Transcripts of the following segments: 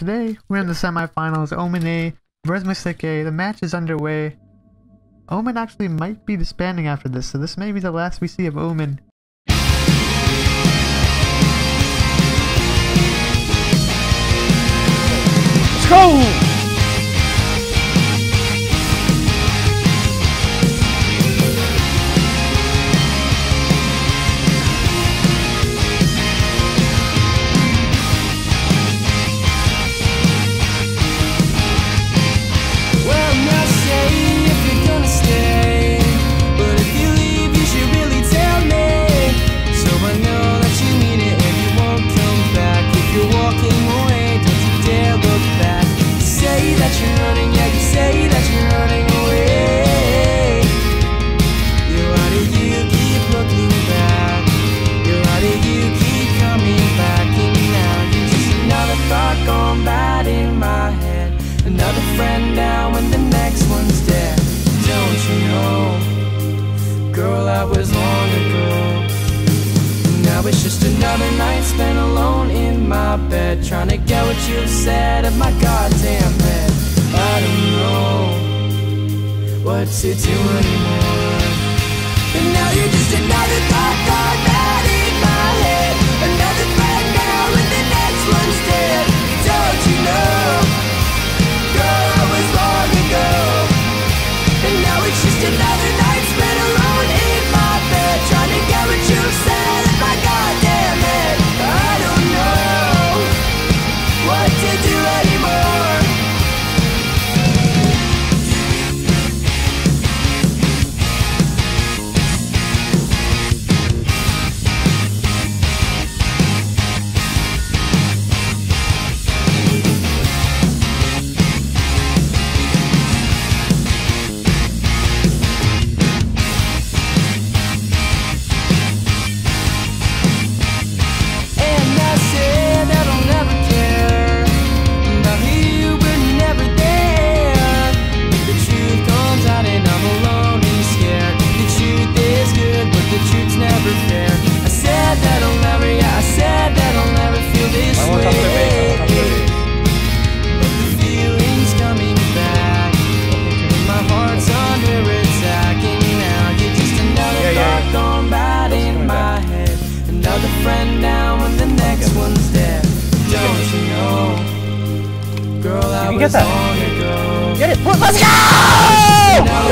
Today, we're in the semifinals, Omen A versus Mystic A. The match is underway. Omen actually might be disbanding after this, so this may be the last we see of Omen. Let's go! what's it do anymore? And now you're just another thought, thought, get that. Get it. Let's go!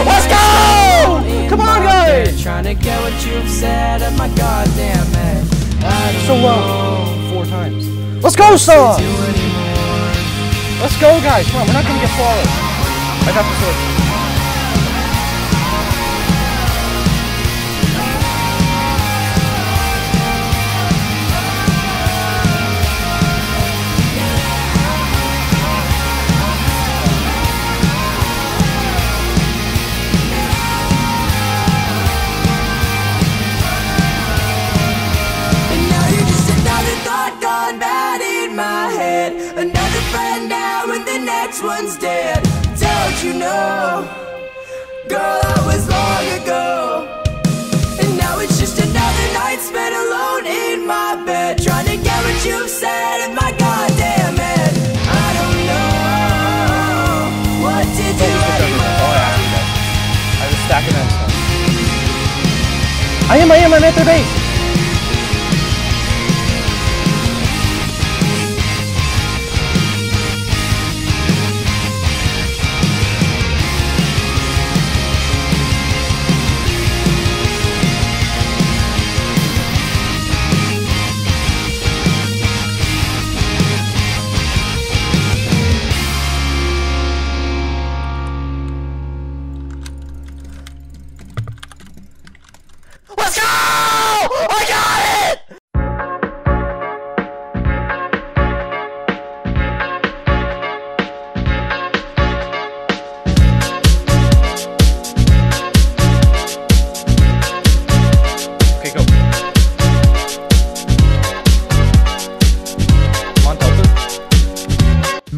Let's go! Come on, guys! Trying to get what you've said at my goddamn head. So low. Uh, four times. Let's go, son! Let's go, guys. Come on, we're not gonna get flawless. I got the sword. which one's dead? Don't you know? Girl, was long ago And now it's just another night spent alone in my bed Trying to get what you've said in my goddamn head I don't know What did you? Oh, I was stacking that I am, I am, I'm at their base!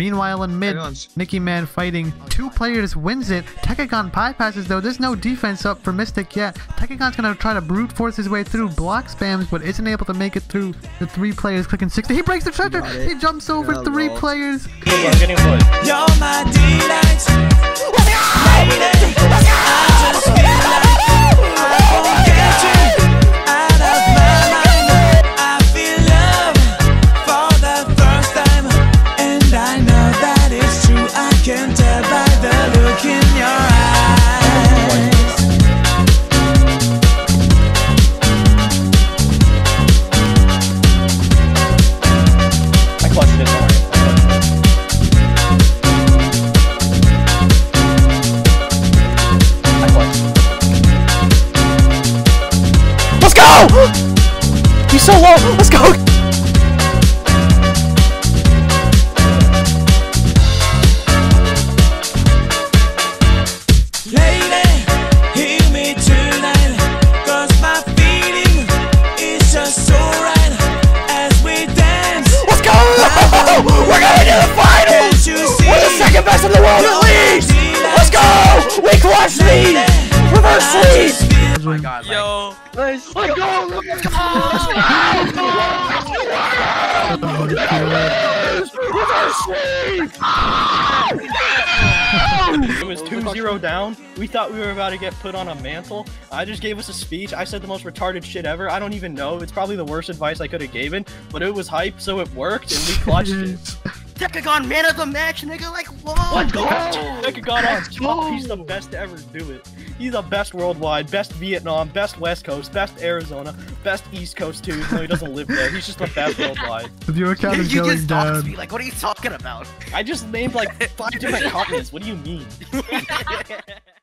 Meanwhile, in mid, Everyone's- Nicky Man fighting two players wins it. Tekagon bypasses though. There's no defense up for Mystic yet. Tekagon's gonna try to brute force his way through, block spams, but isn't able to make it through the three players clicking 60. He breaks the treasure. He jumps over Yeah, three lol. players. He's so low. Let's go. It was 2-0 down. We thought we were about to get put on a mantle. I just gave us a speech. I said the most retarded shit ever. I don't even know. It's probably the worst advice I could have given, but it was hype, so it worked, and we clutched it. Decagon man of the match, nigga. Like, whoa. Let's go! Decagon. He's the best to ever do it. He's the best worldwide, best Vietnam, best West Coast, best Arizona, best East Coast too. even though he doesn't live there. He's just the best worldwide. With your account You is just going doxed down. me. Like, what are you talking about? I just named like five different continents. What do you mean?